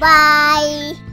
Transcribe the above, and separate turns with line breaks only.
Bye.